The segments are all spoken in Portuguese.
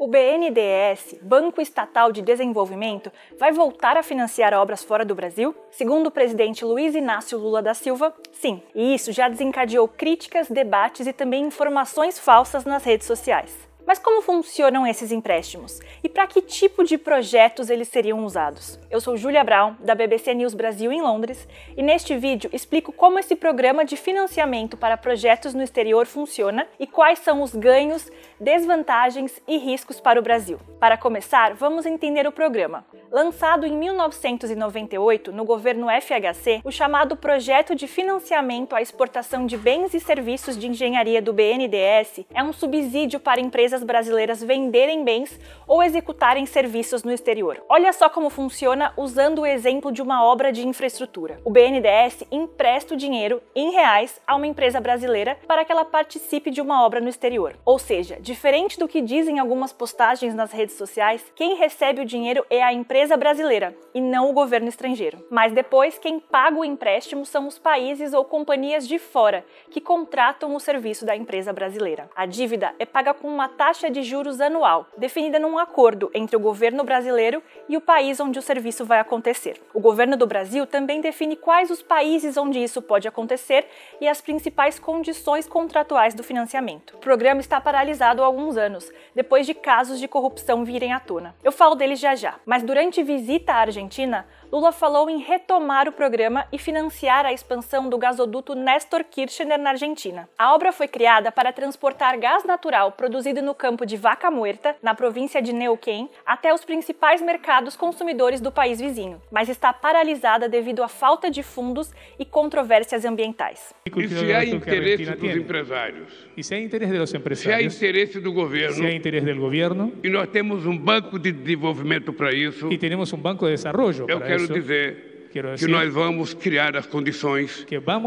O BNDES, Banco Estatal de Desenvolvimento, vai voltar a financiar obras fora do Brasil? Segundo o presidente Luiz Inácio Lula da Silva, sim. E isso já desencadeou críticas, debates e também informações falsas nas redes sociais. Mas como funcionam esses empréstimos? E para que tipo de projetos eles seriam usados? Eu sou Julia Brown, da BBC News Brasil em Londres, e neste vídeo explico como esse programa de financiamento para projetos no exterior funciona e quais são os ganhos, desvantagens e riscos para o Brasil. Para começar, vamos entender o programa. Lançado em 1998 no governo FHC, o chamado Projeto de Financiamento à Exportação de Bens e Serviços de Engenharia do BNDES é um subsídio para empresas brasileiras venderem bens ou executarem serviços no exterior. Olha só como funciona usando o exemplo de uma obra de infraestrutura. O BNDES empresta o dinheiro em reais a uma empresa brasileira para que ela participe de uma obra no exterior. Ou seja, diferente do que dizem algumas postagens nas redes sociais, quem recebe o dinheiro é a empresa brasileira e não o governo estrangeiro. Mas depois, quem paga o empréstimo são os países ou companhias de fora que contratam o serviço da empresa brasileira. A dívida é paga com uma taxa de juros anual, definida num acordo entre o governo brasileiro e o país onde o serviço vai acontecer. O governo do Brasil também define quais os países onde isso pode acontecer e as principais condições contratuais do financiamento. O programa está paralisado há alguns anos, depois de casos de corrupção virem à tona. Eu falo deles já já, mas durante visita à Argentina, Lula falou em retomar o programa e financiar a expansão do gasoduto Néstor Kirchner na Argentina. A obra foi criada para transportar gás natural produzido no campo de Vaca Muerta, na província de Neuquén, até os principais mercados consumidores do país vizinho, mas está paralisada devido à falta de fundos e controvérsias ambientais. E se há interesse dos empresários? E se há interesse dos empresários? Interesse do governo? Se há interesse do governo? E nós temos um banco de desenvolvimento para isso? E temos um banco de desenvolvimento para isso? quero dizer que nós vamos criar as condições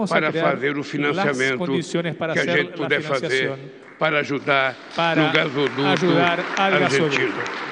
para fazer o financiamento que a gente puder fazer para ajudar para no gasoduto ajudar argentino.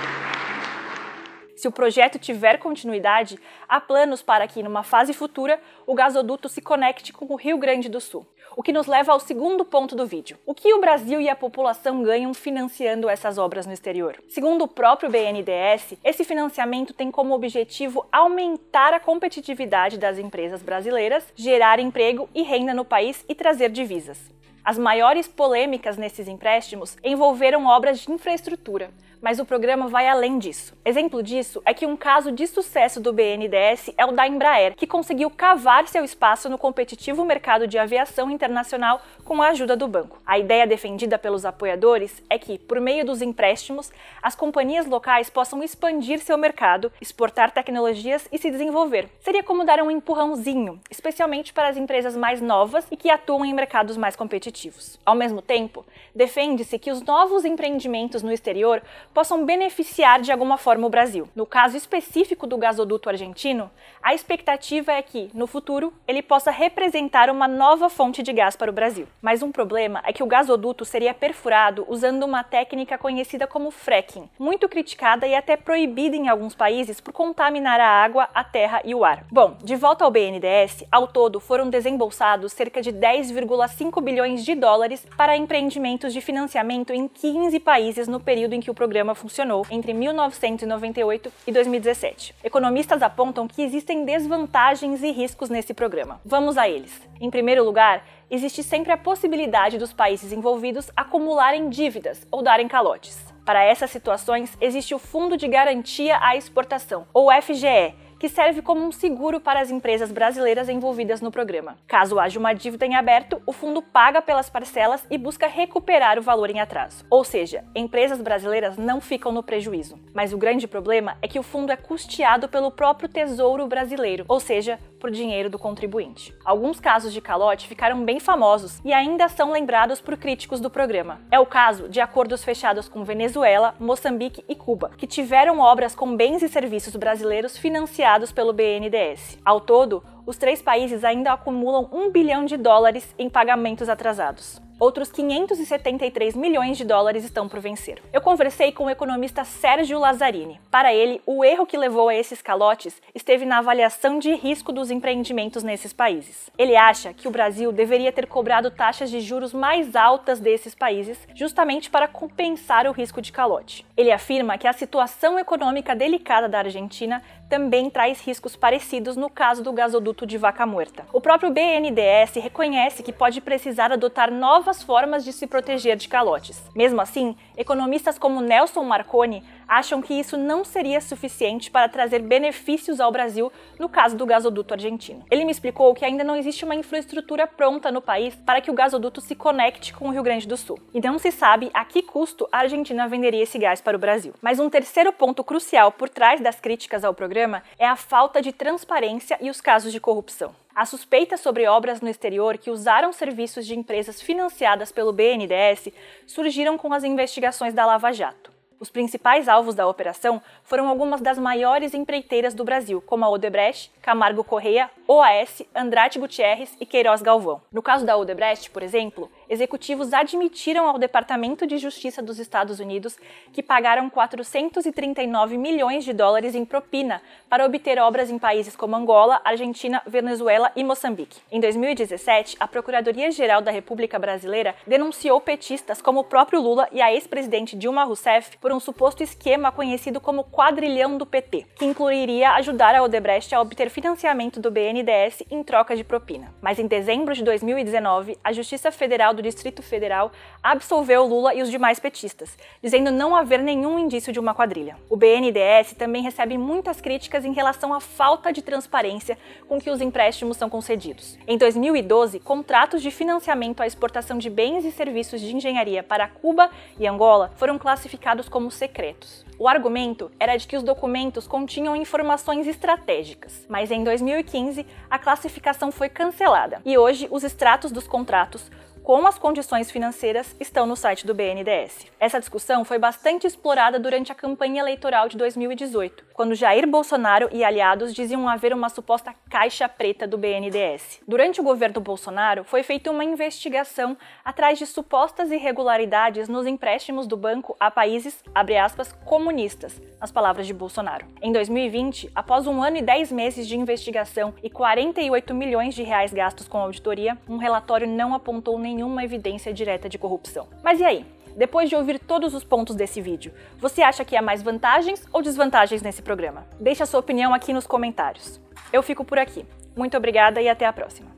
Se o projeto tiver continuidade, há planos para que, numa fase futura, o gasoduto se conecte com o Rio Grande do Sul. O que nos leva ao segundo ponto do vídeo. O que o Brasil e a população ganham financiando essas obras no exterior? Segundo o próprio BNDES, esse financiamento tem como objetivo aumentar a competitividade das empresas brasileiras, gerar emprego e renda no país e trazer divisas. As maiores polêmicas nesses empréstimos envolveram obras de infraestrutura, mas o programa vai além disso. Exemplo disso é que um caso de sucesso do BNDES é o da Embraer, que conseguiu cavar seu espaço no competitivo mercado de aviação internacional com a ajuda do banco. A ideia defendida pelos apoiadores é que, por meio dos empréstimos, as companhias locais possam expandir seu mercado, exportar tecnologias e se desenvolver. Seria como dar um empurrãozinho, especialmente para as empresas mais novas e que atuam em mercados mais competitivos. Ao mesmo tempo, defende-se que os novos empreendimentos no exterior possam beneficiar de alguma forma o Brasil. No caso específico do gasoduto argentino, a expectativa é que, no futuro, ele possa representar uma nova fonte de gás para o Brasil. Mas um problema é que o gasoduto seria perfurado usando uma técnica conhecida como fracking, muito criticada e até proibida em alguns países por contaminar a água, a terra e o ar. Bom, de volta ao BNDES, ao todo foram desembolsados cerca de 10,5 bilhões de dólares para empreendimentos de financiamento em 15 países no período em que o programa programa funcionou entre 1998 e 2017. Economistas apontam que existem desvantagens e riscos nesse programa. Vamos a eles. Em primeiro lugar, existe sempre a possibilidade dos países envolvidos acumularem dívidas ou darem calotes. Para essas situações, existe o Fundo de Garantia à Exportação, ou FGE, que serve como um seguro para as empresas brasileiras envolvidas no programa. Caso haja uma dívida em aberto, o fundo paga pelas parcelas e busca recuperar o valor em atraso. Ou seja, empresas brasileiras não ficam no prejuízo. Mas o grande problema é que o fundo é custeado pelo próprio Tesouro Brasileiro, ou seja, por dinheiro do contribuinte. Alguns casos de calote ficaram bem famosos e ainda são lembrados por críticos do programa. É o caso de acordos fechados com Venezuela, Moçambique e Cuba, que tiveram obras com bens e serviços brasileiros financiados pelo BNDES. Ao todo, os três países ainda acumulam um bilhão de dólares em pagamentos atrasados. Outros 573 milhões de dólares estão por vencer. Eu conversei com o economista Sérgio Lazzarini. Para ele, o erro que levou a esses calotes esteve na avaliação de risco dos empreendimentos nesses países. Ele acha que o Brasil deveria ter cobrado taxas de juros mais altas desses países, justamente para compensar o risco de calote. Ele afirma que a situação econômica delicada da Argentina também traz riscos parecidos no caso do gasoduto de Vaca Muerta. O próprio BNDES reconhece que pode precisar adotar novas formas de se proteger de calotes. Mesmo assim, economistas como Nelson Marconi acham que isso não seria suficiente para trazer benefícios ao Brasil no caso do gasoduto argentino. Ele me explicou que ainda não existe uma infraestrutura pronta no país para que o gasoduto se conecte com o Rio Grande do Sul. E não se sabe a que custo a Argentina venderia esse gás para o Brasil. Mas um terceiro ponto crucial por trás das críticas ao programa é a falta de transparência e os casos de corrupção. As suspeitas sobre obras no exterior que usaram serviços de empresas financiadas pelo BNDES surgiram com as investigações da Lava Jato. Os principais alvos da operação foram algumas das maiores empreiteiras do Brasil, como a Odebrecht, Camargo Correia, OAS, Andrade Gutierrez e Queiroz Galvão. No caso da Odebrecht, por exemplo, executivos admitiram ao Departamento de Justiça dos Estados Unidos que pagaram 439 milhões de dólares em propina para obter obras em países como Angola, Argentina, Venezuela e Moçambique. Em 2017, a Procuradoria-Geral da República Brasileira denunciou petistas como o próprio Lula e a ex-presidente Dilma Rousseff por um suposto esquema conhecido como quadrilhão do PT, que incluiria ajudar a Odebrecht a obter financiamento do BNDES em troca de propina. Mas em dezembro de 2019, a Justiça Federal do Distrito Federal absolveu Lula e os demais petistas, dizendo não haver nenhum indício de uma quadrilha. O BNDES também recebe muitas críticas em relação à falta de transparência com que os empréstimos são concedidos. Em 2012, contratos de financiamento à exportação de bens e serviços de engenharia para Cuba e Angola foram classificados como secretos. O argumento era de que os documentos continham informações estratégicas, mas em 2015 a classificação foi cancelada e hoje os extratos dos contratos como as condições financeiras estão no site do BNDES. Essa discussão foi bastante explorada durante a campanha eleitoral de 2018, quando Jair Bolsonaro e aliados diziam haver uma suposta caixa preta do BNDES. Durante o governo Bolsonaro, foi feita uma investigação atrás de supostas irregularidades nos empréstimos do banco a países, aspas, comunistas, nas palavras de Bolsonaro. Em 2020, após um ano e dez meses de investigação e 48 milhões de reais gastos com auditoria, um relatório não apontou nem nenhuma evidência direta de corrupção. Mas e aí? Depois de ouvir todos os pontos desse vídeo, você acha que há mais vantagens ou desvantagens nesse programa? Deixe a sua opinião aqui nos comentários. Eu fico por aqui. Muito obrigada e até a próxima.